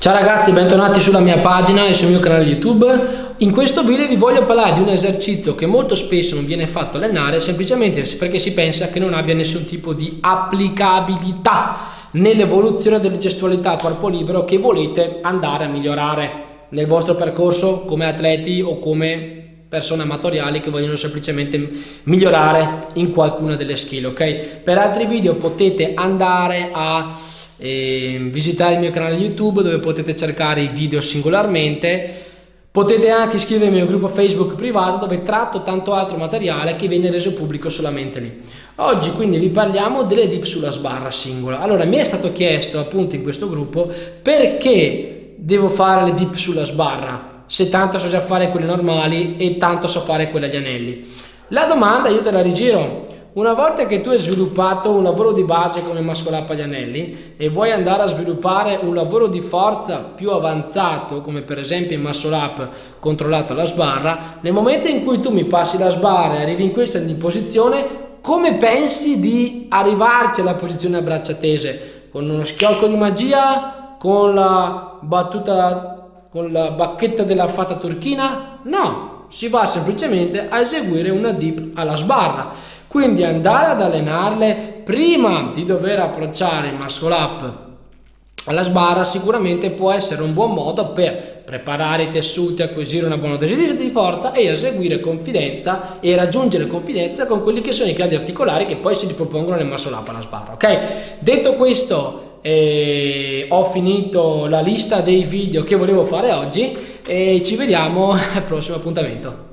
Ciao ragazzi, bentornati sulla mia pagina e sul mio canale YouTube. In questo video vi voglio parlare di un esercizio che molto spesso non viene fatto allenare semplicemente perché si pensa che non abbia nessun tipo di applicabilità nell'evoluzione delle gestualità a corpo libero che volete andare a migliorare nel vostro percorso come atleti o come persone amatoriali che vogliono semplicemente migliorare in qualcuna delle skill, ok? Per altri video potete andare a e visitare il mio canale YouTube dove potete cercare i video singolarmente. Potete anche iscrivervi al gruppo Facebook privato dove tratto tanto altro materiale che viene reso pubblico solamente lì. Oggi quindi vi parliamo delle dip sulla sbarra singola. Allora mi è stato chiesto appunto in questo gruppo perché devo fare le dip sulla sbarra se tanto so già fare quelle normali e tanto so fare quelle agli anelli. La domanda io te la rigiro una volta che tu hai sviluppato un lavoro di base come muscle up agli anelli e vuoi andare a sviluppare un lavoro di forza più avanzato, come per esempio il muscle up controllato alla sbarra, nel momento in cui tu mi passi la sbarra e arrivi in questa posizione, come pensi di arrivarci alla posizione a braccia tese? Con uno schiocco di magia? Con la battuta, con la bacchetta della fata turchina? No, si va semplicemente a eseguire una dip alla sbarra quindi andare ad allenarle prima di dover approcciare il muscle up alla sbarra sicuramente può essere un buon modo per preparare i tessuti, acquisire una buona dose di forza e eseguire confidenza e raggiungere confidenza con quelli che sono i gradi articolari che poi si ripropongono nel muscle up alla sbarra. Ok? Detto questo, eh, ho finito la lista dei video che volevo fare oggi e ci vediamo al prossimo appuntamento.